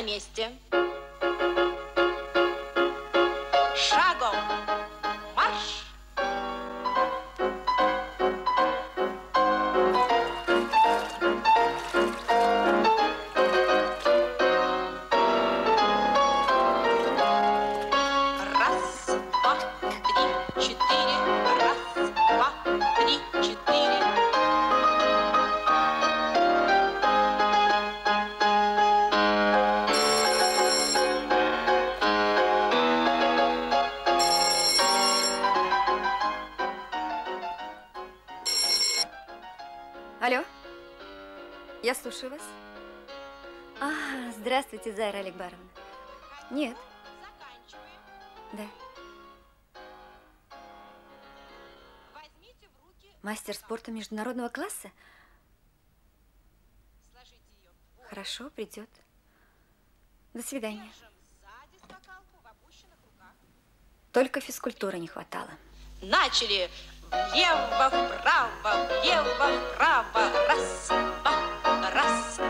на месте. Класса? Хорошо, придет. До свидания. Только физкультуры не хватало. Начали. Влево, вправо, влево, вправо. Раз, два, раз, два.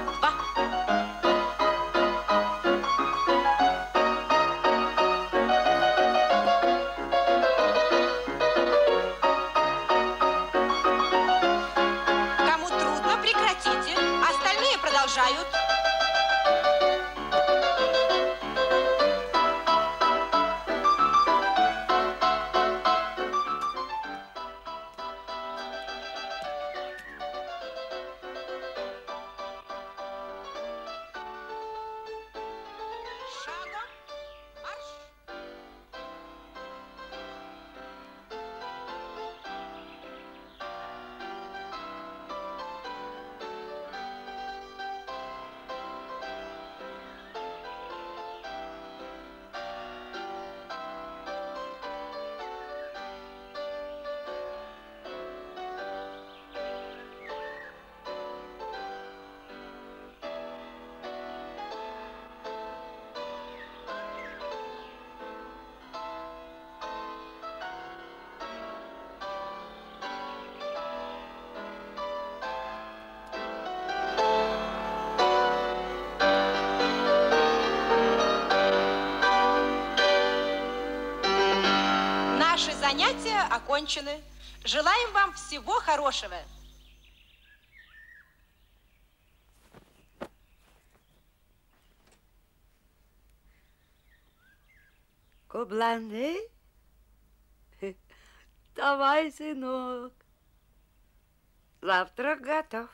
Занятия окончены. Желаем вам всего хорошего. Кубланы? Давай, сынок. Завтрак готов.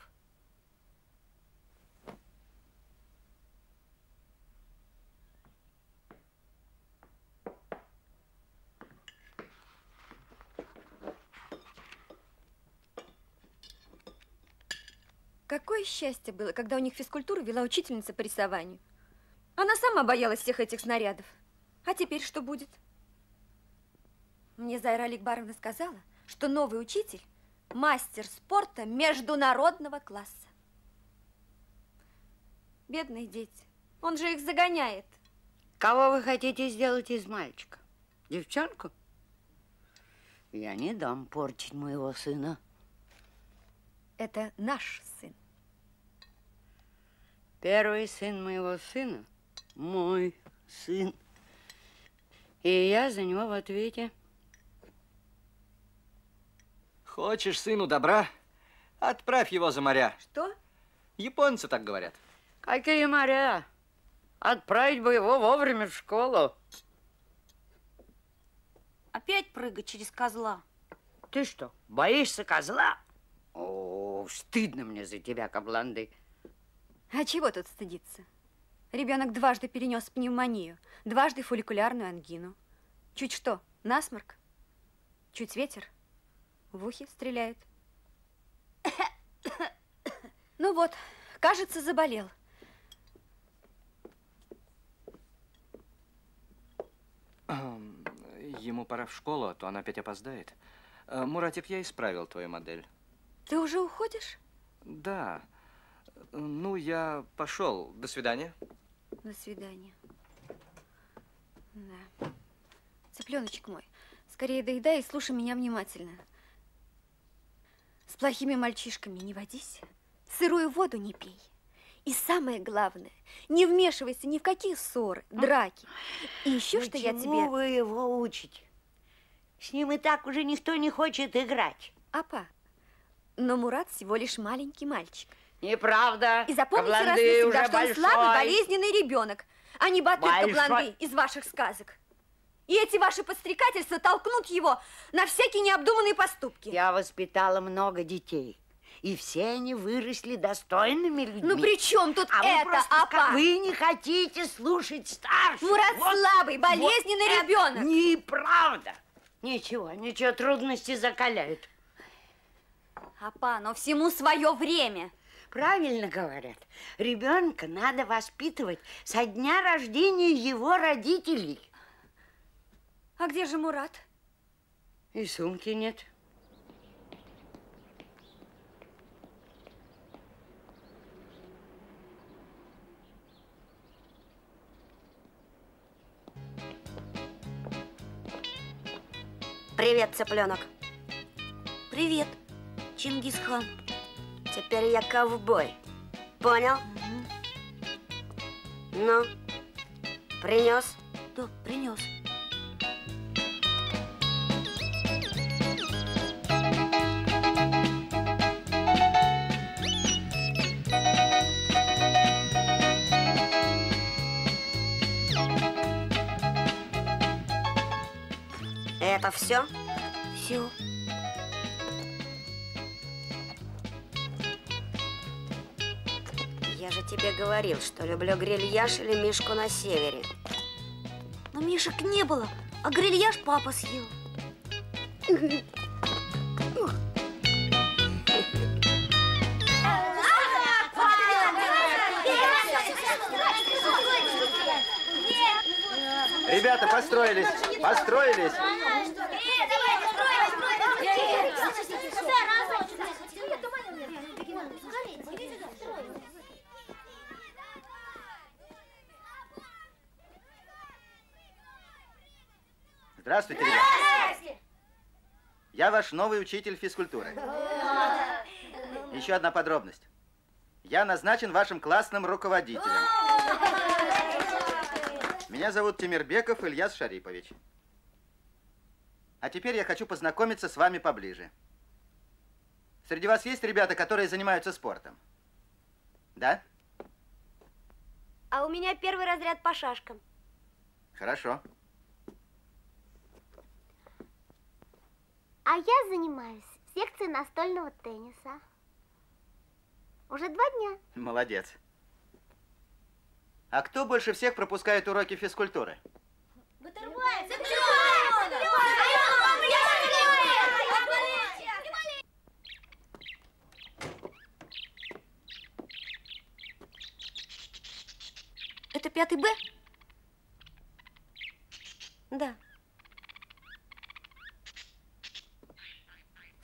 Какое счастье было, когда у них физкультуру вела учительница по рисованию. Она сама боялась всех этих снарядов. А теперь что будет? Мне Зайра Аликбаровна сказала, что новый учитель – мастер спорта международного класса. Бедные дети. Он же их загоняет. Кого вы хотите сделать из мальчика? Девчонку? Я не дам портить моего сына. Это наш сын. Первый сын моего сына – мой сын. И я за него в ответе. Хочешь сыну добра? Отправь его за моря. Что? Японцы так говорят. Какие моря? Отправить бы его вовремя в школу. Опять прыгать через козла. Ты что, боишься козла? О, стыдно мне за тебя, кабланды. А чего тут стыдиться? Ребенок дважды перенес пневмонию, дважды фолликулярную ангину. Чуть что, насморк, чуть ветер, в ухе стреляет. Ну вот, кажется, заболел. Ему пора в школу, а то он опять опоздает. Э, Муратик, я исправил твою модель. Ты уже уходишь? Да. Ну, я пошел. До свидания. До свидания. Да. Цыпленочек мой, скорее доедай и слушай меня внимательно. С плохими мальчишками не водись, сырую воду не пей И самое главное, не вмешивайся ни в какие ссоры, драки. И еще что я Почему тебе... вы его учите? С ним и так уже никто не хочет играть. Апа, но Мурат всего лишь маленький мальчик. Неправда. И запомните раз Кабланды навсегда, уже что он большой. слабый, болезненный ребенок, а не батыр Большой. Кабланды из ваших сказок. И эти ваши подстрекательства толкнут его на всякие необдуманные поступки. Я воспитала много детей. И все они выросли достойными людьми. Ну при чем тут а вы это, просто апа? Вы не хотите слушать старших. Мурат Вот- слабый, вот болезненный это ребенок. Неправда. Ничего, ничего, трудности закаляют. Апа, но всему свое время. Правильно говорят. Ребенка надо воспитывать со дня рождения его родителей. А где же Мурат? И сумки нет. Привет, цыпленок. Привет, Чингисхан. Теперь я ковбой. Понял? Ну, принес? Да, принес. Это все? Все. Тебе говорил, что люблю грильяж или Мишку на севере. Но Мишек не было, а грильяж папа съел. Ребята, построились, построились. Здравствуйте, ребята. Я ваш новый учитель физкультуры. Еще одна подробность. Я назначен вашим классным руководителем. Меня зовут Тимирбеков Ильяс Шарипович. А теперь я хочу познакомиться с вами поближе. Среди вас есть ребята, которые занимаются спортом? Да? А у меня первый разряд по шашкам. Хорошо. А я занимаюсь в секции настольного тенниса. Уже два дня. Молодец. А кто больше всех пропускает уроки физкультуры? Это пятый Б? Да.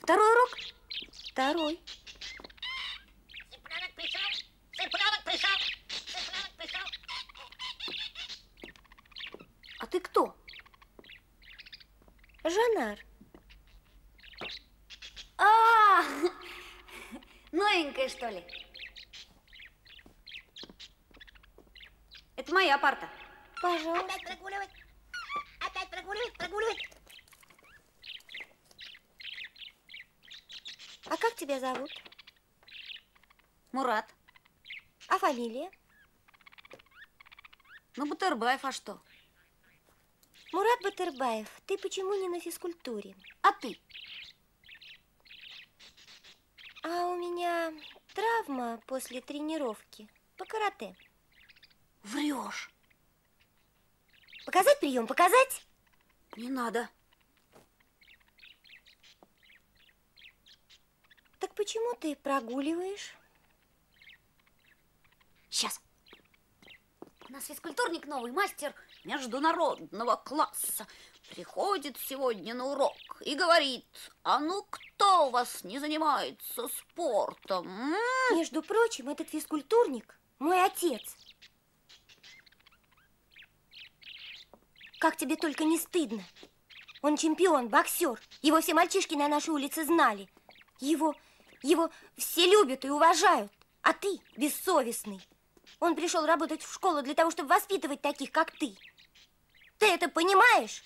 Второй урок? Второй. Цыпленок пришел! Цыпленок пришел! Цыпленок пришел! А ты кто? Жанар. А, новенькая, что ли? Это моя парта. Пожалуйста. Опять прогуливать! Опять прогуливать, прогуливать! А как тебя зовут? Мурат. А фамилия? Ну, Бутербаев, а что? Мурат Батырбаев, ты почему не на физкультуре? А ты? А у меня травма после тренировки по карате. Врешь. Показать прием, показать? Не надо. Так почему ты прогуливаешь? Сейчас. У нас физкультурник новый, мастер международного класса. Приходит сегодня на урок и говорит, а ну кто у вас не занимается спортом? м?» Между прочим, этот физкультурник мой отец. Как тебе только не стыдно. Он чемпион, боксер. Его все мальчишки на нашей улице знали. Его, его все любят и уважают. А ты бессовестный. Он пришел работать в школу для того, чтобы воспитывать таких, как ты. Ты это понимаешь?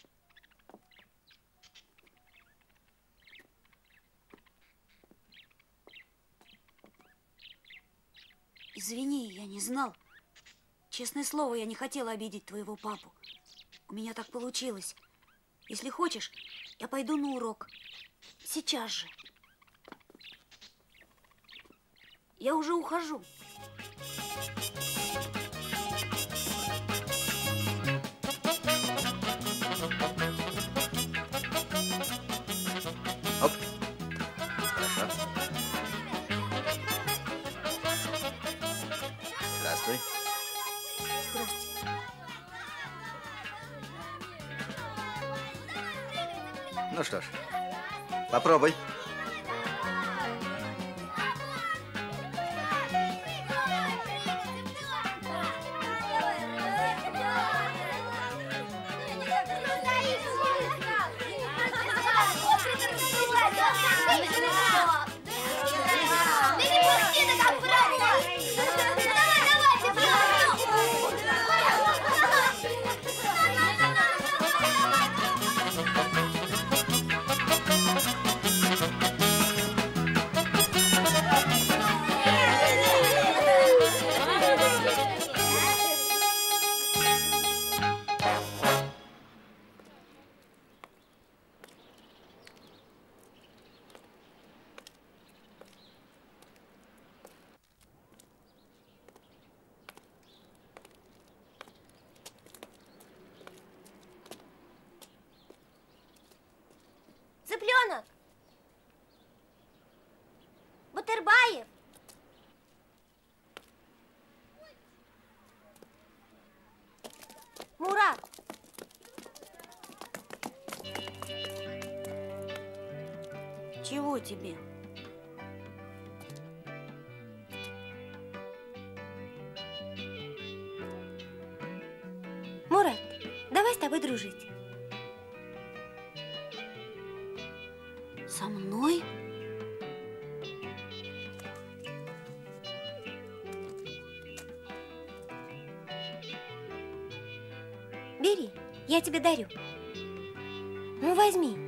Извини, я не знал. Честное слово, я не хотела обидеть твоего папу. У меня так получилось. Если хочешь, я пойду на урок. Сейчас же. Я уже ухожу. Оп. Хорошо. Здравствуй. Здрасте. Ну что ж, попробуй. Цыпленок! Батырбаев! Мурат! Чего тебе? Мурат, давай с тобой дружить. Со мной? Бери, я тебе дарю. Ну, возьми.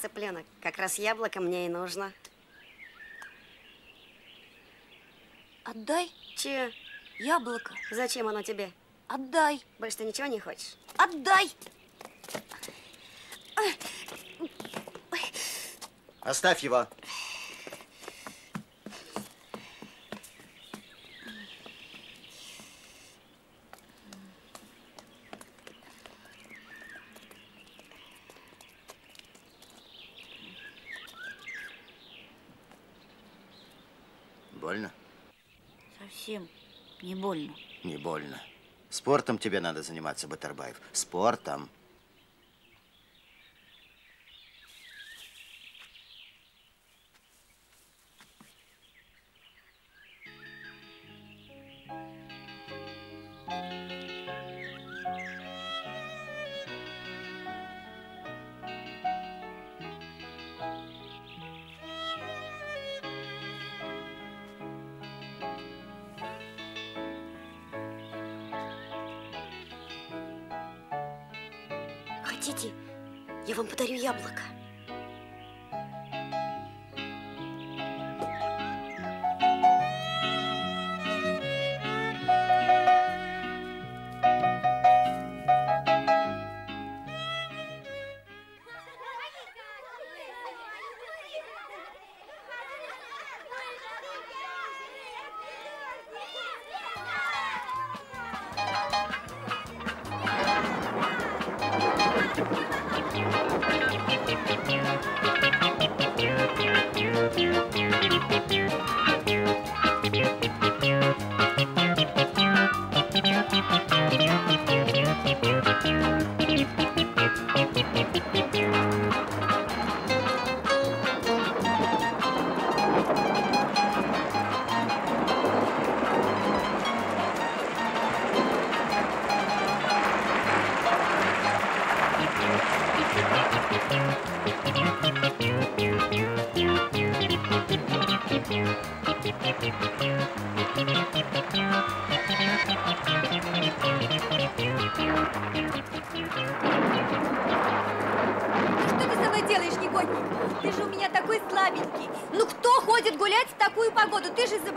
Цыпленок. Как раз яблоко мне и нужно. Отдай Че? яблоко. Зачем оно тебе? Отдай. Больше ты ничего не хочешь? Отдай. Оставь его. Больно? Совсем не больно. Не больно. Спортом тебе надо заниматься, Батарбаев. Спортом.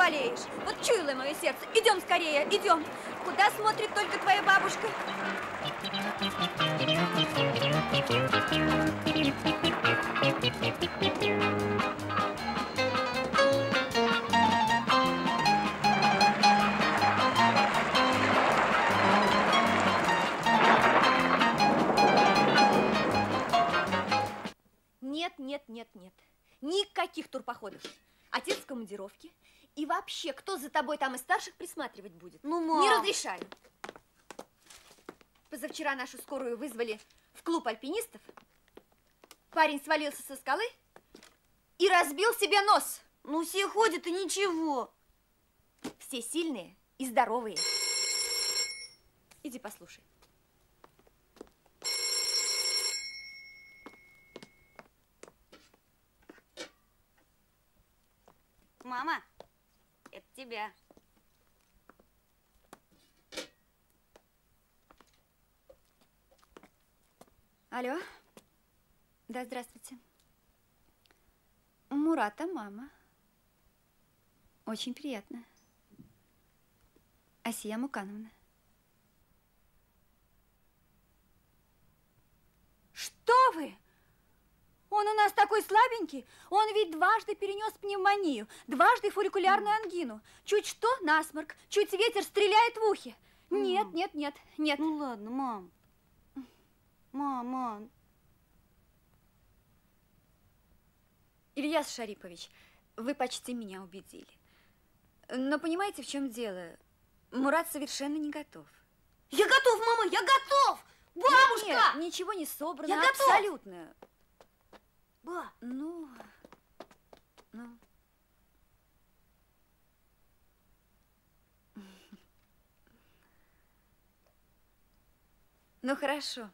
Заболеешь. Вот чуяло мое сердце. Идем скорее, идем. Куда смотрит старших присматривать будет? Ну, мам. Не разрешаю. Позавчера нашу скорую вызвали в клуб альпинистов. Парень свалился со скалы и разбил себе нос. Ну, все ходят и ничего. Все сильные и здоровые. Иди послушай. Мама, это тебя. Алло. Да, здравствуйте. Мурата, мама. Очень приятно. Асия Мукановна. Что вы? Он у нас такой слабенький. Он ведь дважды перенес пневмонию, дважды фолликулярную ангину. Чуть что насморк, чуть ветер стреляет в ухе. Нет, нет, нет, нет. Ну ладно, мам. Мама. Ильяс Шарипович, вы почти меня убедили. Но понимаете, в чем дело? Мурат совершенно не готов. Я готов, мама, я готов! Бабушка! Нет, ничего не собрано, Я готов! абсолютно. Ба, Ну, ну. Ну, хорошо.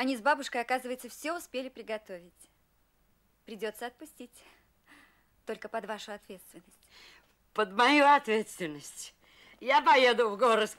Они с бабушкой, оказывается, все успели приготовить. Придется отпустить. Только под вашу ответственность. Под мою ответственность. Я поеду в горы с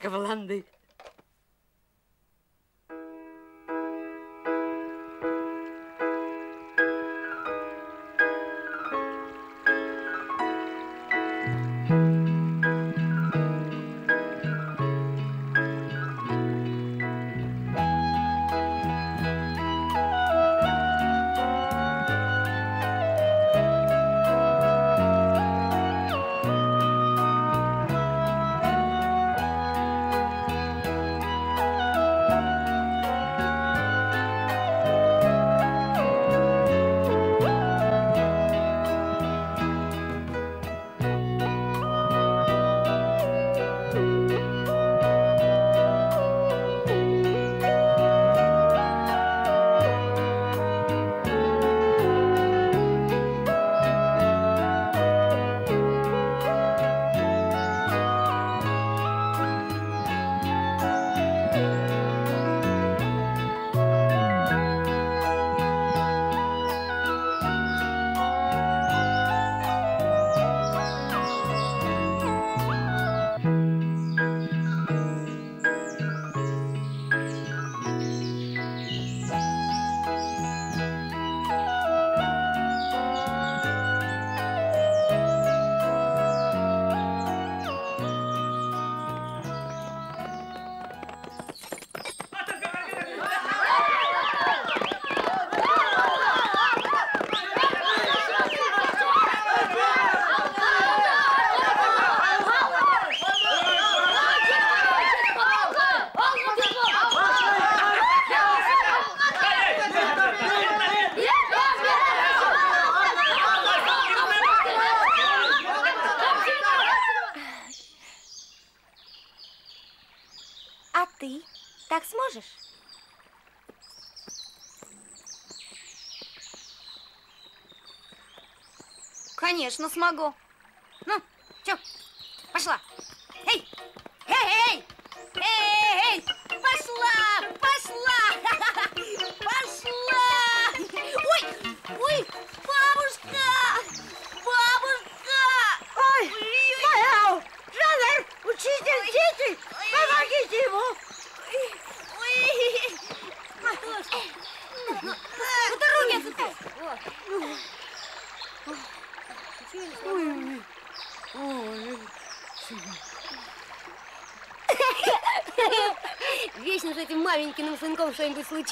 Конечно, смогу.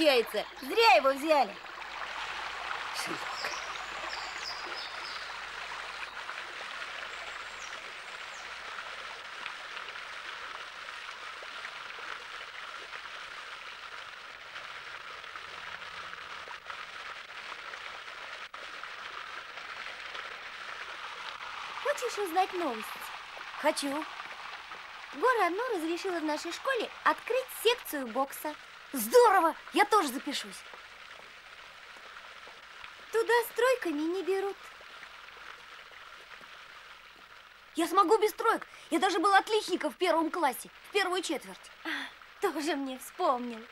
Что-нибудь случается. Зря его взяли. Хочешь узнать новость? Хочу. Гора одно разрешила в нашей школе открыть секцию бокса. Здорово, я тоже запишусь. Туда стройками не берут. Я смогу без троек. Я даже был отличником в первом классе, в первую четверть. Тоже мне вспомнил.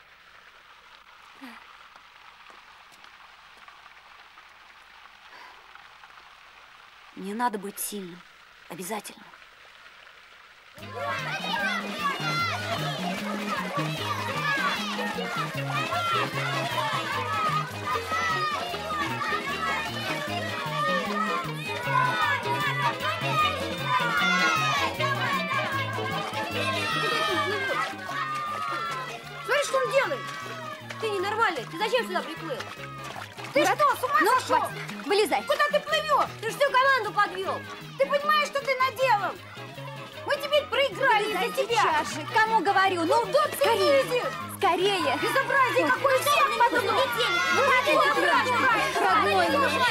Мне надо быть сильным. Обязательно. Смотри, что он делает. Ты ненормальный. Ты зачем сюда приплыл? Ты что, с ума ну, сошел? Хватит. Вылезай. Куда ты плывешь? Ты же всю команду подвел. Ты понимаешь, что ты наделал? Проиграли из-за тебя. Же. Кому говорю? Ну, Тот скорее. Скорее. Безобразие Вот. какое всем потом улетели. Ну, Родной Родной мой.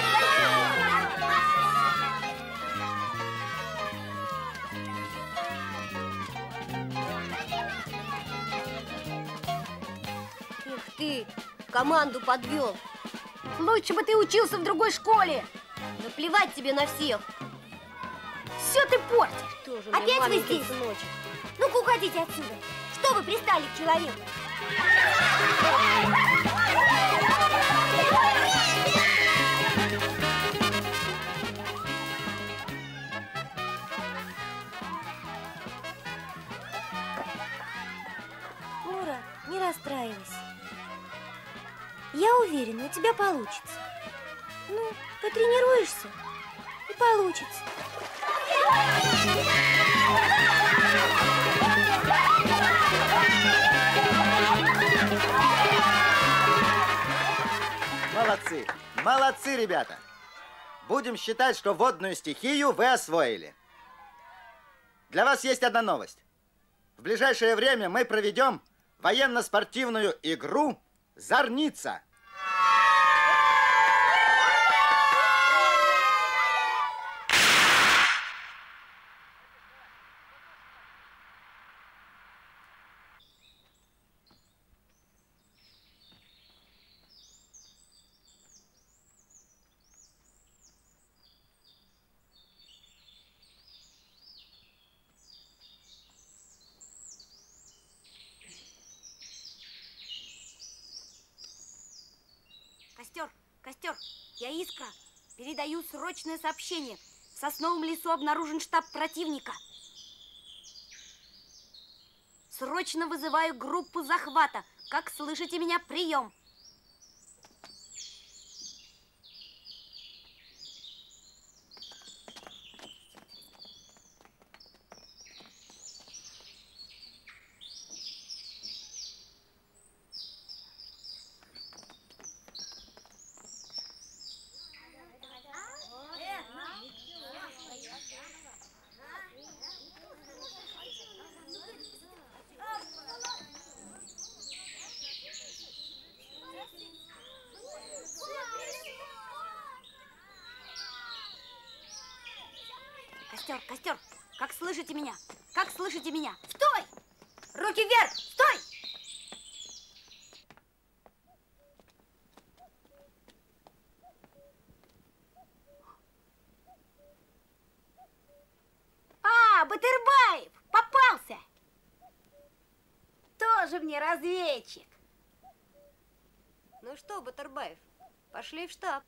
Эх ты, команду подвел. Лучше бы ты учился в другой школе. Наплевать тебе на всех. Все ты портишь. Тоже Опять вы здесь? Сыночек. Ну-ка, уходите отсюда. Что вы пристали к человеку? Мура, не расстраивайся. Я уверена, у тебя получится. Ну, потренируешься и получится. Молодцы! Молодцы, ребята! Будем считать, что водную стихию вы освоили. Для вас есть одна новость. В ближайшее время мы проведем военно-спортивную игру «Зорница». Я Искра. Передаю срочное сообщение. В сосновом лесу обнаружен штаб противника. Срочно вызываю группу захвата. Как слышите меня, прием. слышите меня? Как слышите меня? Стой! Руки вверх! Стой! А, Батырбаев! Попался! Тоже мне разведчик. Ну что, Батырбаев, пошли в штаб.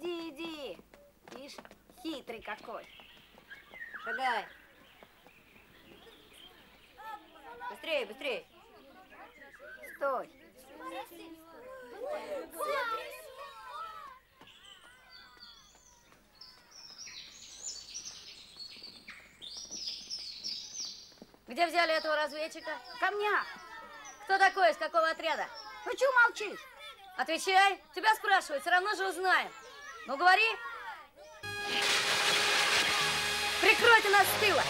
Иди, иди. Ишь, хитрый какой. Шагай. Быстрее, быстрее. Стой. Где взяли этого разведчика? Камня. Кто такой, из какого отряда? Ну чего молчишь? Отвечай. Тебя спрашивают, все равно же узнаем. Ну, говори. Прикройте нас с тыла.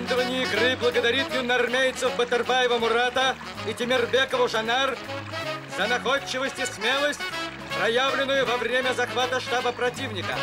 Командование игры благодарит юноармейцев Батырбаева Мурата и Тимирбекова Жанар за находчивость и смелость, проявленную во время захвата штаба противника.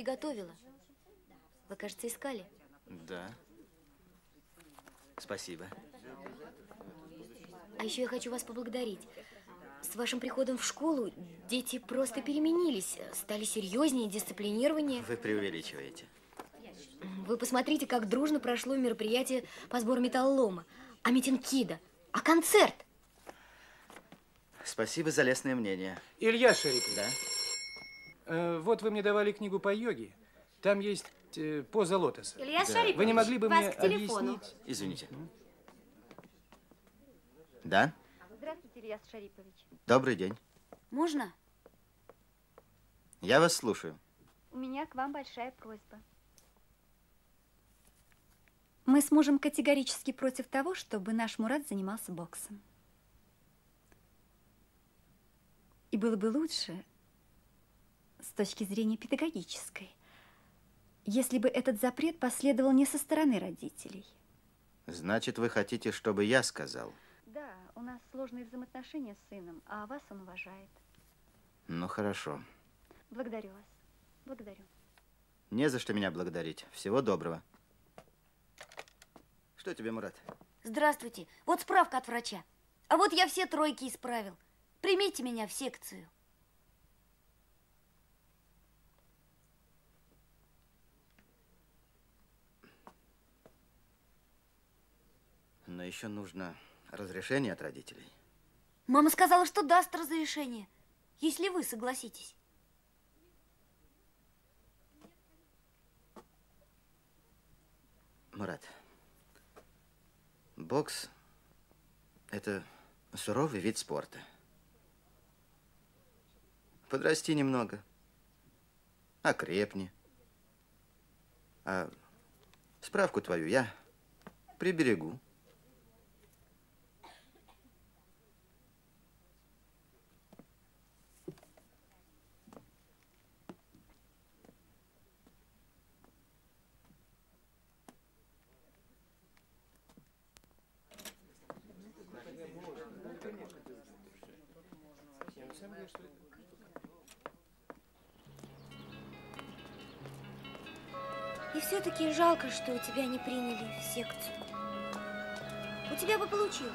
Приготовила. Вы, кажется, искали. Да. Спасибо. А еще я хочу вас поблагодарить. С вашим приходом в школу дети просто переменились, стали серьезнее, дисциплинированнее. Вы преувеличиваете. Вы посмотрите, как дружно прошло мероприятие по сбору металлолома. А митинг КИДа? А концерт? Спасибо за лестное мнение. Илья Шарипович, Да? Э, вот вы мне давали книгу по йоге. Там есть э, поза лотоса. Илья Да. Шарипович, Вы не могли бы вас мне к телефону. объяснить? Извините. Да? Здравствуйте, Ильяс Шарипович. Добрый день. Можно? Я вас слушаю. У меня к вам большая просьба. Мы с мужем категорически против того, чтобы наш Мурат занимался боксом. И было бы лучше, с точки зрения педагогической, если бы этот запрет последовал не со стороны родителей. Значит, вы хотите, чтобы я сказал? Да, у нас сложные взаимоотношения с сыном, а вас он уважает. Ну, хорошо. Благодарю вас. Благодарю. Не за что меня благодарить. Всего доброго. Что тебе, Мурат? Здравствуйте. Вот справка от врача. А вот я все тройки исправил. Примите меня в секцию. Но еще нужно разрешение от родителей. Мама сказала, что даст разрешение, если вы согласитесь. Мурат, бокс – это суровый вид спорта. Подрасти немного, окрепни. А справку твою я приберегу. И все-таки жалко, что тебя не приняли в секцию. У тебя бы получилось.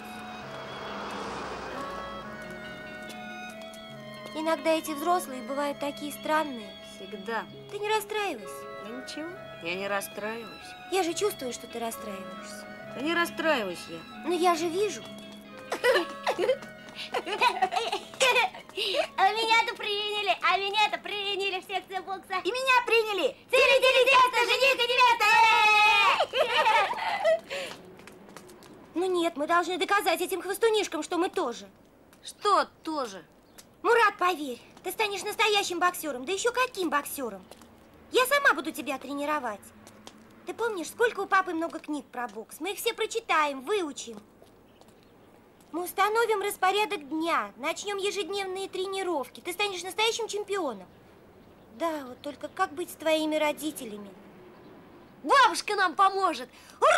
Иногда эти взрослые бывают такие странные. Всегда. Ты не расстраивайся. Да ничего, я не расстраиваюсь. Я же чувствую, что ты расстраиваешься. Да не расстраиваюсь я. Но я же вижу. А меня-то приняли, а меня-то приняли в секцию бокса. И меня приняли! Тири, тири, тесто, жених и невеста! Ну нет, мы должны доказать этим хвостунишкам, что мы тоже. Что тоже? Мурат, поверь, ты станешь настоящим боксером. Да еще каким боксером? Я сама буду тебя тренировать. Ты помнишь, сколько у папы много книг про бокс? Мы их все прочитаем, выучим. Мы установим распорядок дня, начнем ежедневные тренировки. Ты станешь настоящим чемпионом. Да, вот только как быть с твоими родителями? Бабушка нам поможет! Ура!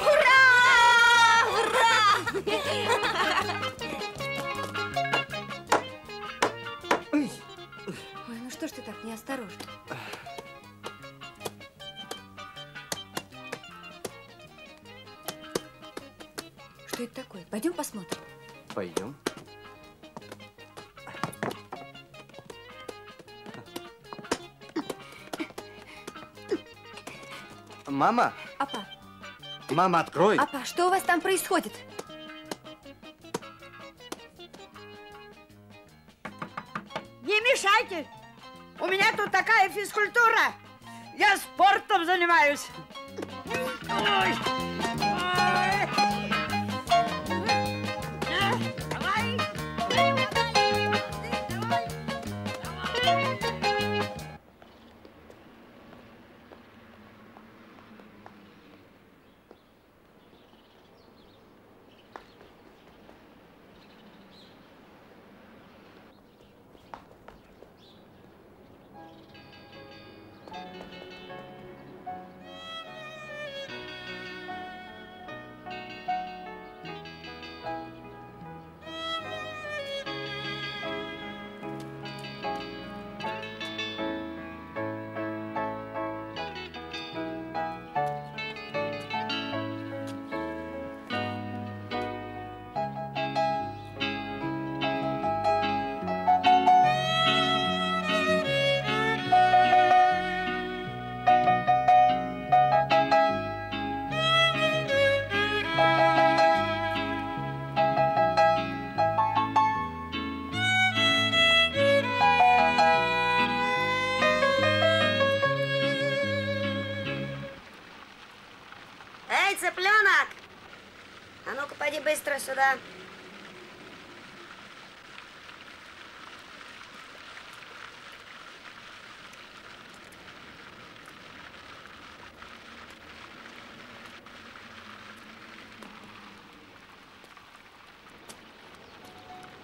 Ура! Ой, ну что ж ты так неосторожно? Что это такое? Пойдем посмотрим. Пойдем. Мама, Апа, мама, открой. апа, что у вас там происходит? Не мешайте! У меня тут такая физкультура! Я спортом занимаюсь! Ой. Быстро сюда.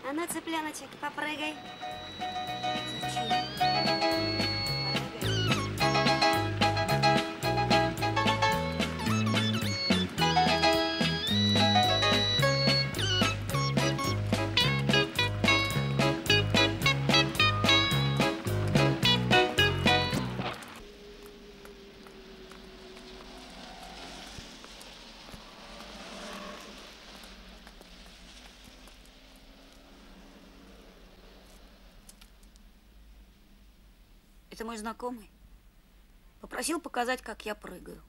А ну, цыпленочек, попрыгай. Это мой знакомый. Попросил показать, как я прыгаю.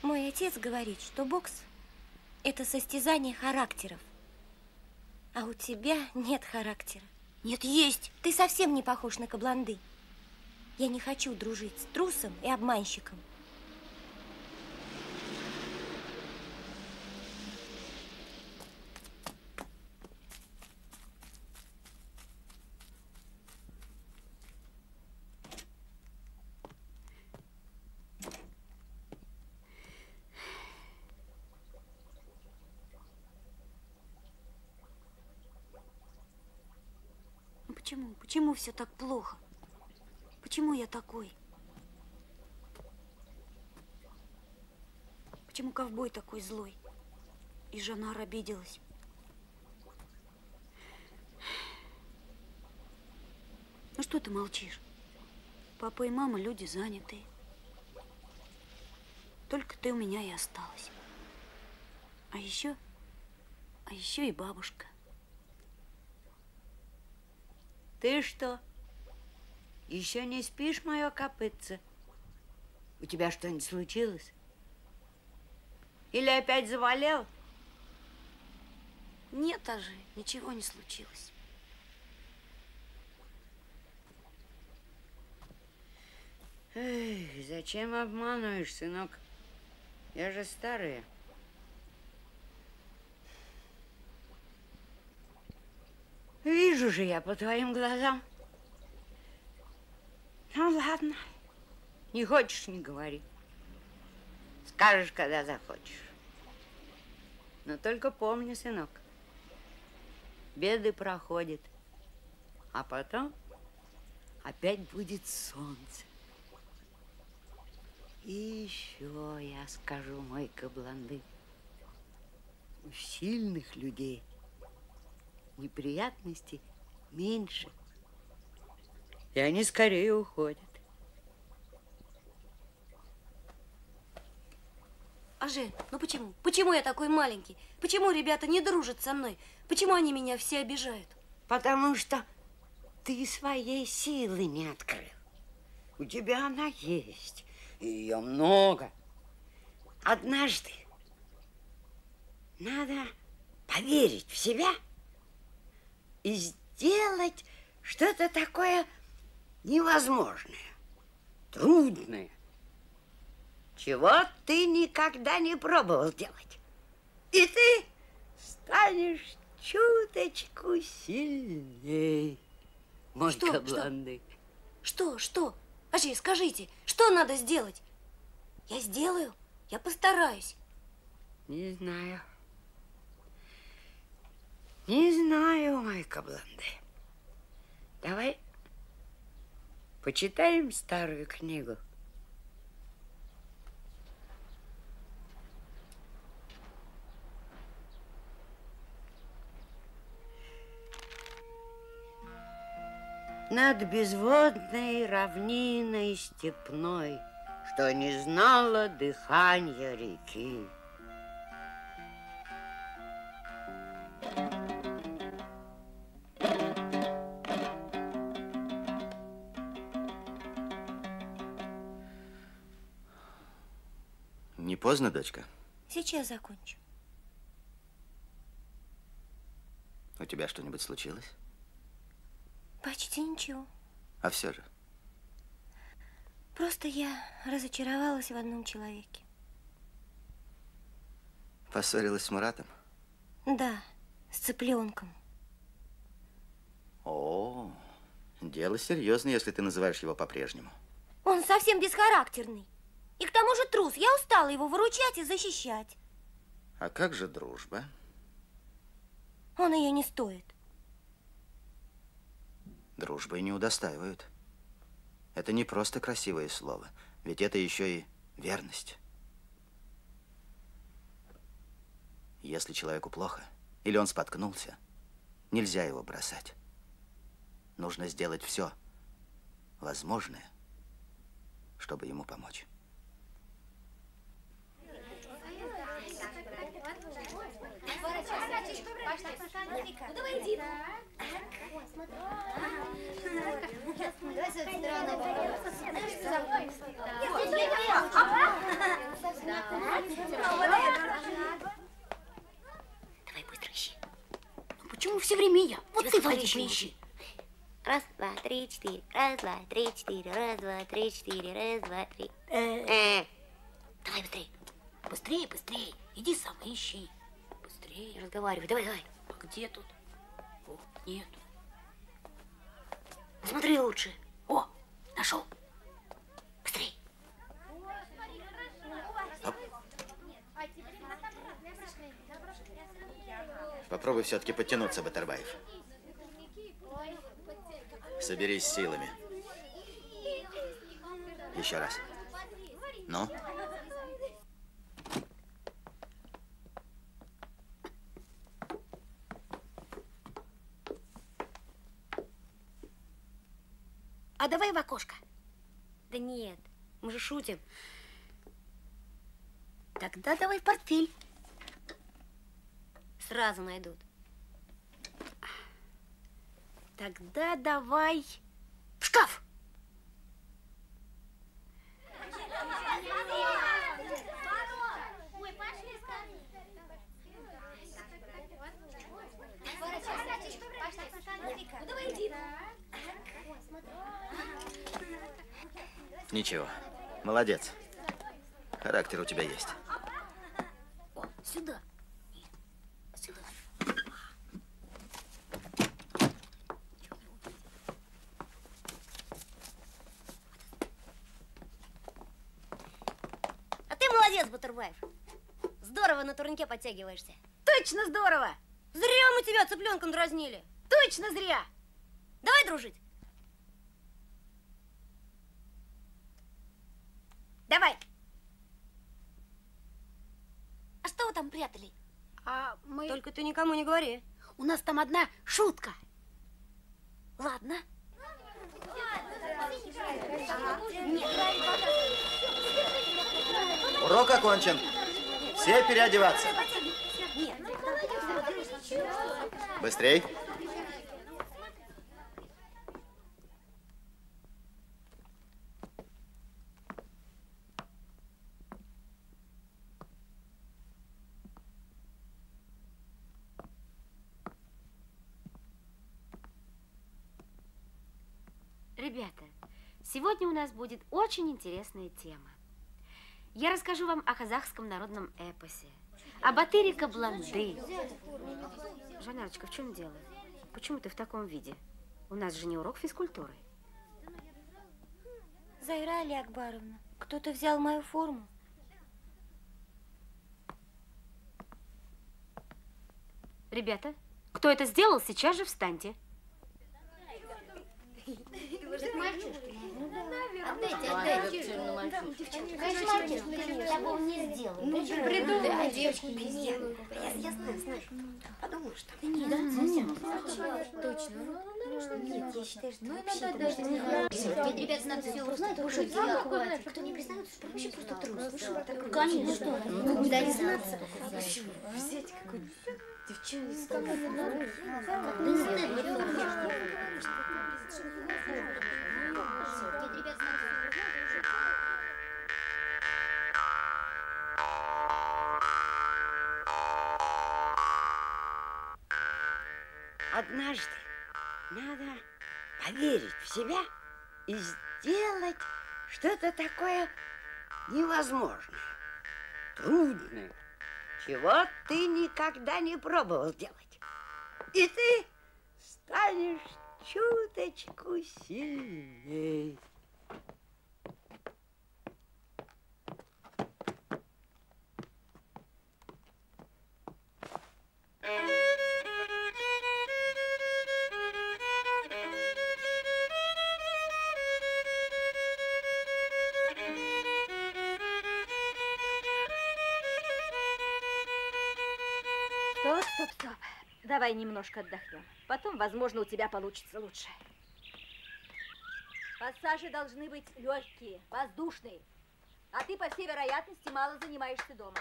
Мой отец говорит, что бокс – это состязание характеров. А у тебя нет характера. Нет, есть. Ты совсем не похож на кабланды. Я не хочу дружить с трусом и обманщиком. Ну почему? Все так плохо? Почему я такой? Почему ковбой такой злой? И жена обиделась. Ну что ты молчишь? Папа и мама люди занятые. Только ты у меня и осталась. А еще, а еще и бабушка. Ты что? Еще не спишь, мое копытце? У тебя что-нибудь случилось? Или опять заболел? Нет, Ажи, ничего не случилось. Эх, зачем обманываешь, сынок? Я же старая. Вижу же я по твоим глазам. Ну, ладно. Не хочешь, не говори. Скажешь, когда захочешь. Но только помни, сынок, беды проходят, а потом опять будет солнце. И еще я скажу, мой кабланды, у сильных людей неприятностей меньше. И они скорее уходят. Аже, ну почему? Почему я такой маленький? Почему ребята не дружат со мной? Почему они меня все обижают? Потому что ты своей силы не открыл. У тебя она есть, и ее много. Однажды надо поверить в себя и сделать что-то такое невозможное, трудное, чего ты никогда не пробовал делать. И ты станешь чуточку сильней, мой Что? кабланды. Что? Что? Ажи, скажите, что надо сделать? Я сделаю, я постараюсь. Не знаю. Не знаю, мой кабланды. Давай почитаем старую книгу. Над безводной равниной степной, Что не знала дыхания реки. Поздно, дочка? Сейчас закончу. У тебя что-нибудь случилось? Почти ничего. А все же. Просто я разочаровалась в одном человеке. Поссорилась с Муратом? Да, с цыпленком. О, дело серьезное, если ты называешь его по-прежнему. Он совсем бесхарактерный. И к тому же трус. Я устала его выручать и защищать. А как же дружба? Он ее не стоит. Дружбой не удостаивают. Это не просто красивое слово, ведь это еще и верность. Если человеку плохо, или он споткнулся, нельзя его бросать. Нужно сделать все возможное, чтобы ему помочь. Ну, давай иди. Давай быстро ищи. Ну почему все время я? Вот ты, Владимир, ищи. Раз, два, три, четыре. Раз, два, три, четыре. Раз, два, три, четыре. Раз, два, три. Э, Давай быстрее. Быстрее, быстрее. Иди сам ищи. Быстрее. Разговаривай, давай, давай. А где тут? О, нет. Смотри лучше. О, нашел. Быстрей. Попробуй все-таки подтянуться, Батарбаев. Соберись силами. Еще раз. Ну? В окошко. Да нет, мы же шутим. Тогда давай портфель. Сразу найдут. Тогда давай в шкаф. Ничего. Молодец. Характер у тебя есть. О, сюда. А ты молодец, Батурбаев. Здорово на турнике подтягиваешься. Точно здорово. Зря мы тебя цыпленком дразнили. Точно зря. Давай дружить. Давай. А что вы там прятали? А мы... Только ты никому не говори. У нас там одна шутка. Ладно. Урок окончен. Все переодеваться. Быстрей. Ребята, сегодня у нас будет очень интересная тема. Я расскажу вам о казахском народном эпосе, о Батыре Кабланды. Жанарочка, в чем дело? Почему ты в таком виде? У нас же не урок физкультуры. Зайра Али Акбаровна, кто-то взял мою форму. Ребята, кто это сделал, сейчас же встаньте. Конечно, мальчишка. Такого не сделаю. Ну, придумай. Да, девочки не сделают. Я знаю, знаешь. Подумаю, что... Нет, да, совсем. Точно. Нет, я считаю, что вообще даже не Нет, ребята, надо все узнать, пошутить. Кто не признается, что вообще просто трус. Ну что такое? Конечно, что? Ну, куда не знаться. Взять какую-нибудь девчонку. Да не стыдно. Нет, ребят, Однажды надо поверить в себя и сделать что-то такое невозможное, трудное, чего ты никогда не пробовал делать. И ты станешь чуточку сильней. Стоп, стоп, стоп. Давай немножко отдохнем. Потом, возможно, у тебя получится лучше. Пассажи должны быть легкие, воздушные. А ты, по всей вероятности, мало занимаешься дома.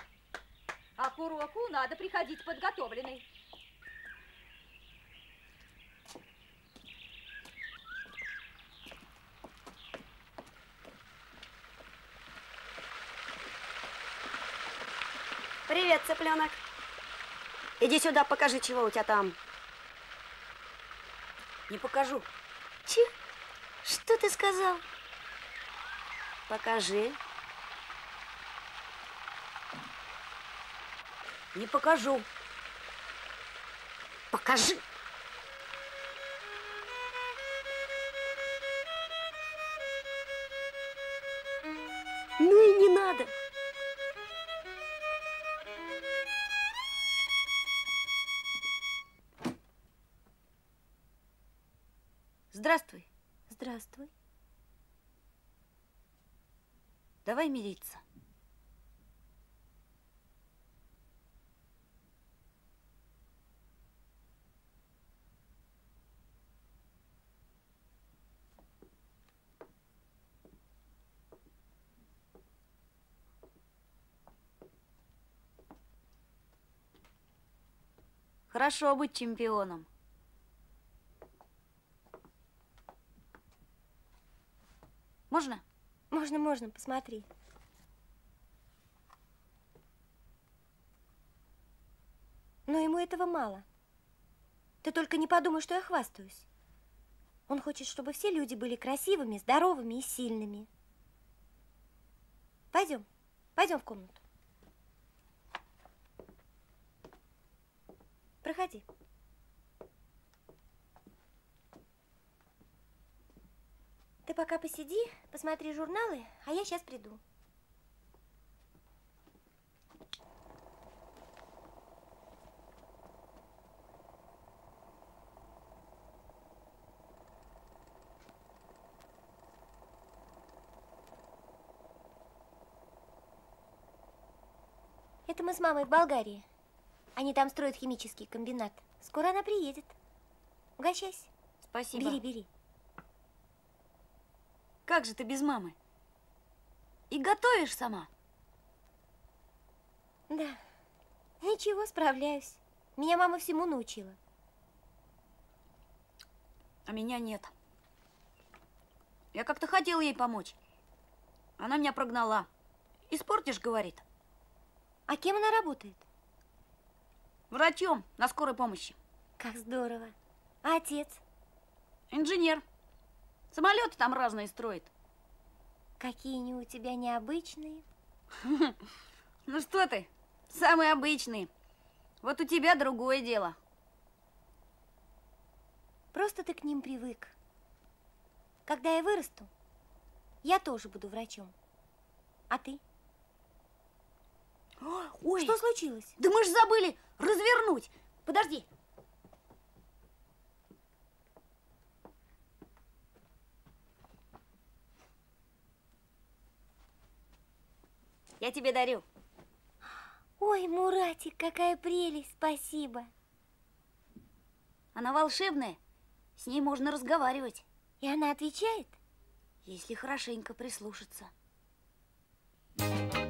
А к уроку надо приходить подготовленной. Привет, цыпленок. Иди сюда, покажи, чего у тебя там. Не покажу. Че? Что ты сказал? Покажи. Не покажу. Покажи. Здравствуй. Давай мириться. Хорошо быть чемпионом. Можно? Можно, можно, посмотри. Но ему этого мало. Ты только не подумай, что я хвастаюсь. Он хочет, чтобы все люди были красивыми, здоровыми и сильными. Пойдем, пойдем в комнату. Проходи. Ты пока посиди, посмотри журналы, а я сейчас приду. Это мы с мамой в Болгарии. Они там строят химический комбинат. Скоро она приедет. Угощайся. Спасибо. Бери, бери. Как же ты без мамы? И готовишь сама? Да. Ничего, справляюсь. Меня мама всему научила. А меня нет. Я как-то хотела ей помочь. Она меня прогнала. Испортишь, говорит. А кем она работает? Врачом на скорой помощи. Как здорово. А отец? Инженер. Самолеты там разные строит. Какие они у тебя необычные. Ну что ты, самые обычные. Вот у тебя другое дело. Просто ты к ним привык. Когда я вырасту, я тоже буду врачом. А ты? Ой, Что случилось? Да мы же забыли развернуть. Подожди. Я тебе дарю. Ой, Муратик, какая прелесть, спасибо. Она волшебная. С ней можно разговаривать. И она отвечает? Если хорошенько прислушаться. Не трогай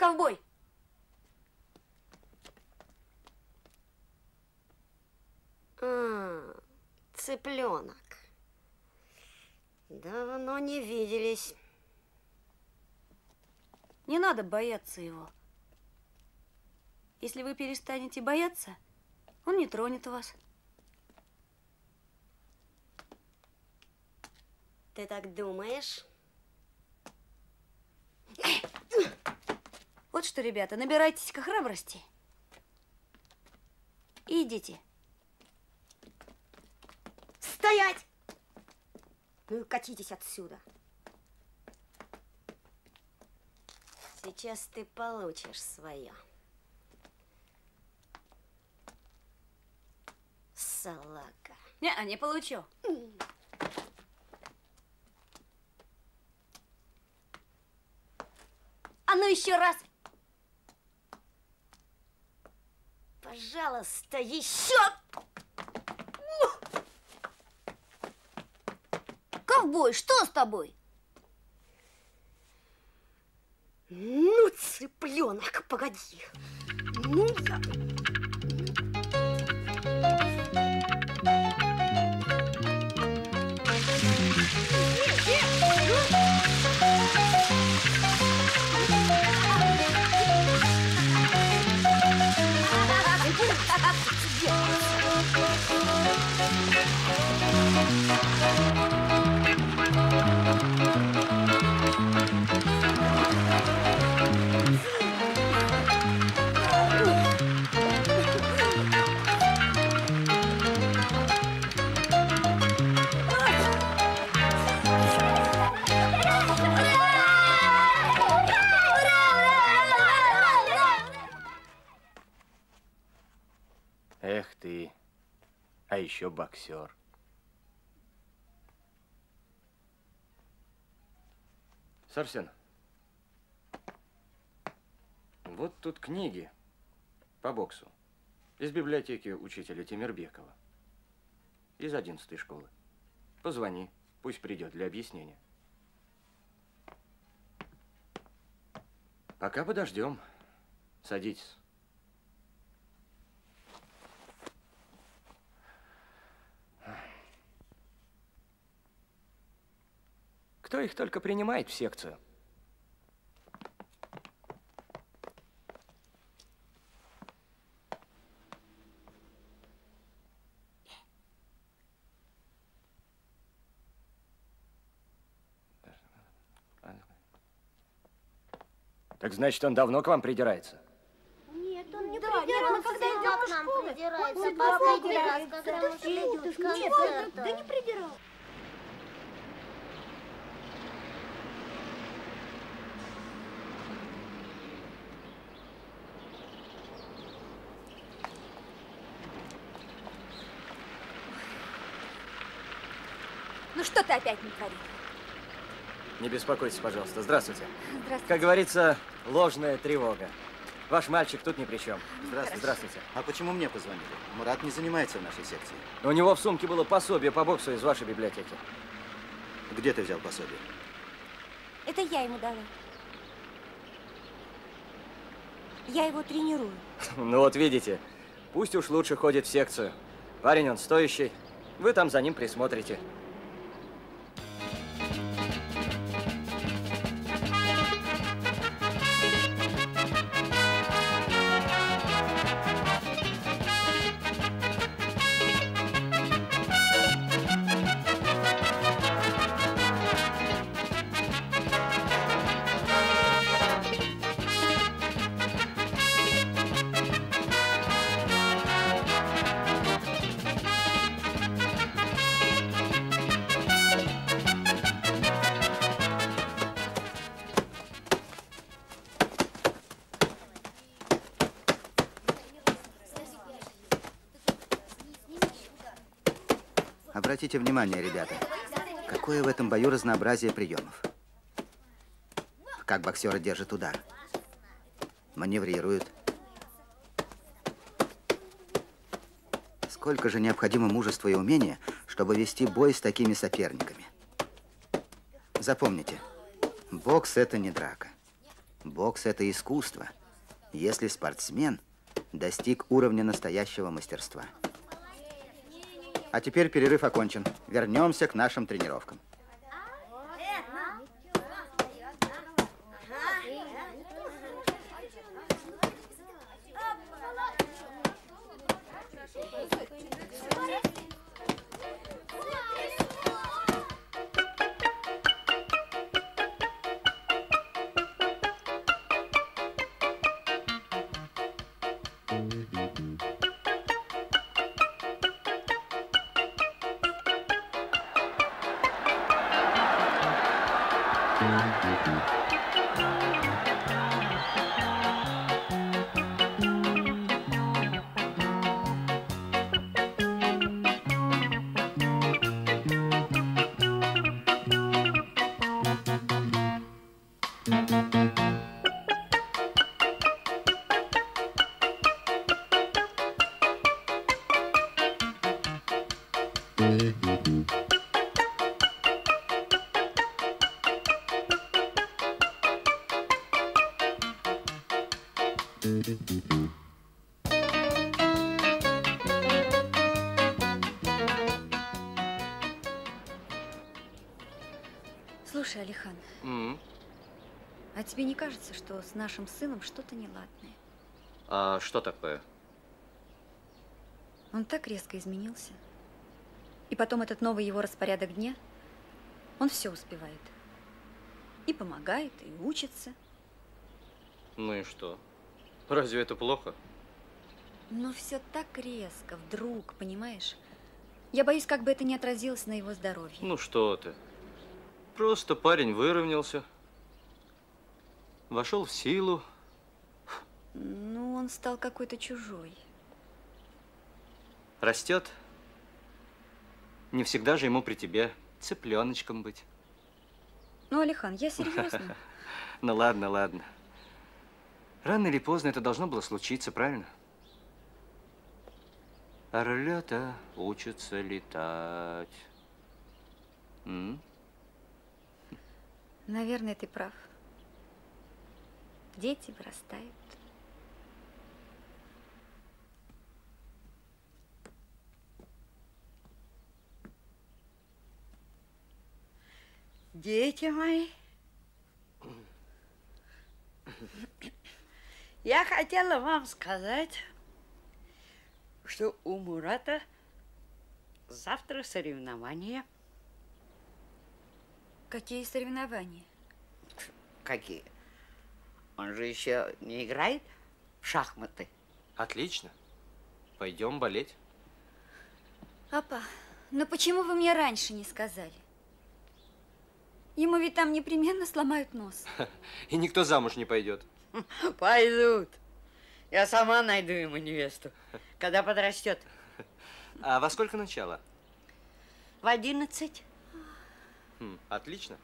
ковбой! А, цыпленок. Давно не виделись. Не надо бояться его. Если вы перестанете бояться, он не тронет вас. Ты так думаешь? Вот что, ребята, набирайтесь-ка храбрости. И идите. Стоять! Ну и катитесь отсюда. Сейчас ты получишь свое. Салага. Не, не получу. А ну еще раз. Пожалуйста, еще. Ковбой, что с тобой? Ну, цыпленок, погоди. Ну, я... еще боксер. Сарсен, вот тут книги по боксу из библиотеки учителя Тимирбекова, из одиннадцатой школы. Позвони, пусть придет для объяснения. Пока подождем. Садитесь. Кто их только принимает в секцию? Так значит, он давно к вам придирается? Нет, он не Да, придирался, нет, когда он идем к в нам школу, придирается. он Последний придирается. раз, когда мы Подожди, шли с да нет, да не придирал. Ну что ты опять натворил? Не беспокойтесь, пожалуйста. Здравствуйте. Здравствуйте. Как говорится, ложная тревога. Ваш мальчик тут ни при чем. Здравствуйте. Здравствуйте. А почему мне позвонили? Мурат не занимается в нашей секции. У него в сумке было пособие по боксу из вашей библиотеки. Где ты взял пособие? Это я ему дала. Я его тренирую. Ну вот видите, пусть уж лучше ходит в секцию. Парень он стоящий. Вы там за ним присмотрите. Обратите внимание, ребята, какое в этом бою разнообразие приемов. Как боксеры держат удар. Маневрируют. Сколько же необходимо мужества и умения, чтобы вести бой с такими соперниками. Запомните, бокс это не драка. Бокс это искусство, если спортсмен достиг уровня настоящего мастерства. А теперь перерыв окончен. Вернемся к нашим тренировкам. Кажется, что с нашим сыном что-то неладное? А что такое? Он так резко изменился. И потом этот новый его распорядок дня, он все успевает. И помогает, и учится. Ну и что? Разве это плохо? Но все так резко, вдруг, понимаешь? Я боюсь, как бы это не отразилось на его здоровье. Ну что ты? Просто парень выровнялся. Вошел в силу. Ну, он стал какой-то чужой. Растет. Не всегда же ему при тебе цыпленочком быть. Ну, Алихан, я серьезно. Ну ладно, ладно. Рано или поздно это должно было случиться, правильно? Орлята учатся летать. М? Наверное, ты прав. Дети вырастают. Дети мои, я хотела вам сказать, что у Мурата завтра соревнования. Какие соревнования? Какие? Он же еще не играет в шахматы. Отлично. Пойдем болеть. Папа, ну почему вы мне раньше не сказали? Ему ведь там непременно сломают нос. И никто замуж не пойдет. Пойдут. Я сама найду ему невесту, когда подрастет. А во сколько начало? В одиннадцать. Хм, отлично.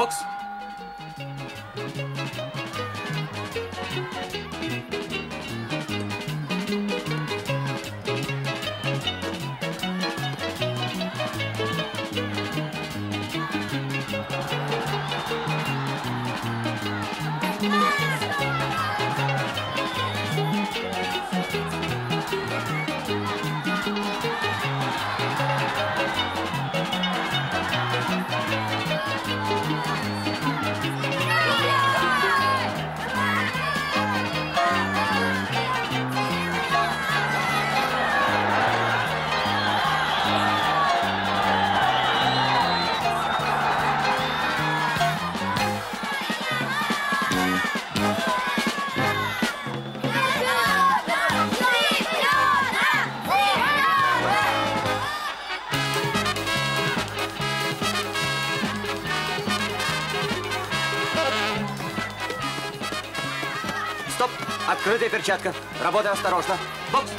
Бокс! Открытая перчатка. Работай осторожно. Бокс!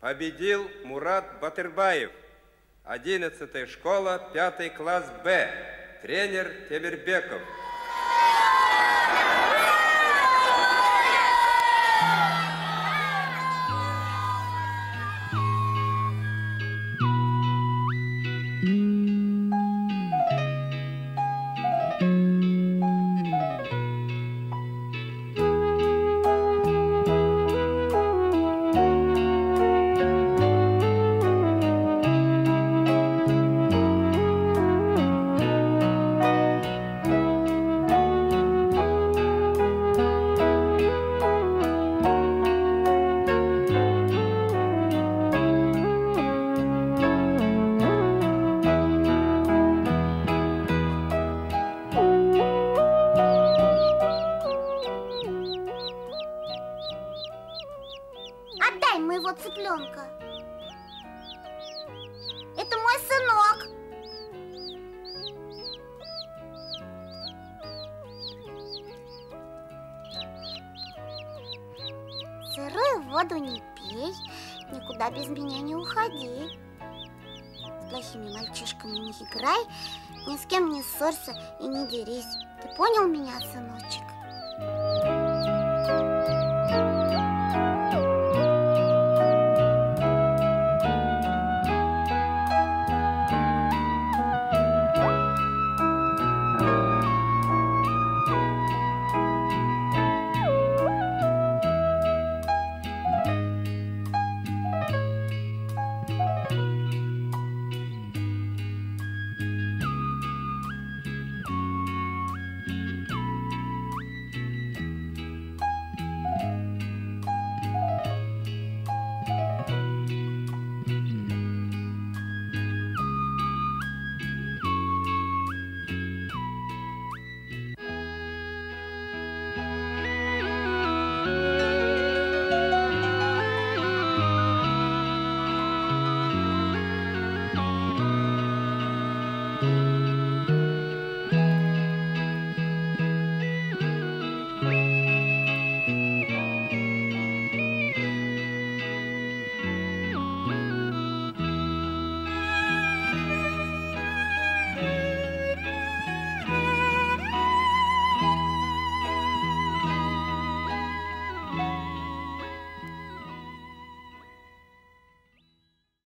Победил Мурат Батырбаев. 11 школа, 5 класс Б. Тренер Темирбеков. кем не ссорься и не дерись. Ты понял меня, сыночек?